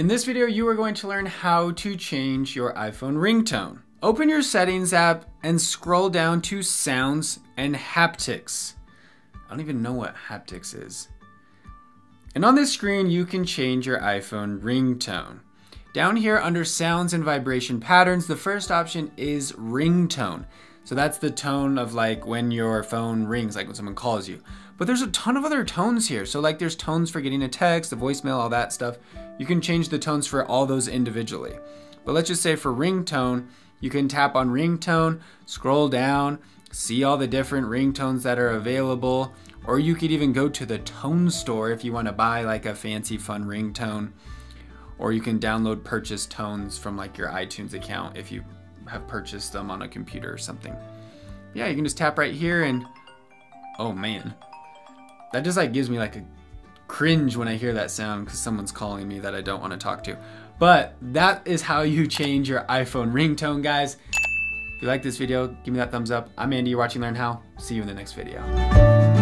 In this video, you are going to learn how to change your iPhone ringtone. Open your settings app and scroll down to sounds and haptics. I don't even know what haptics is. And on this screen, you can change your iPhone ringtone. Down here under sounds and vibration patterns, the first option is ringtone. So that's the tone of like when your phone rings, like when someone calls you. But there's a ton of other tones here. So like there's tones for getting a text, a voicemail, all that stuff. You can change the tones for all those individually. But let's just say for ringtone, you can tap on ringtone, scroll down, see all the different ringtones that are available, or you could even go to the tone store if you want to buy like a fancy fun ringtone. Or you can download purchase tones from like your iTunes account if you have purchased them on a computer or something. Yeah, you can just tap right here and oh man. That just like gives me like a cringe when I hear that sound because someone's calling me that I don't want to talk to. But that is how you change your iPhone ringtone, guys. If you like this video, give me that thumbs up. I'm Andy, you're watching Learn How. See you in the next video.